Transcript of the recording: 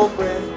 To be your friend.